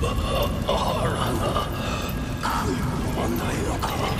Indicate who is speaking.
Speaker 1: Oranga. Oranga.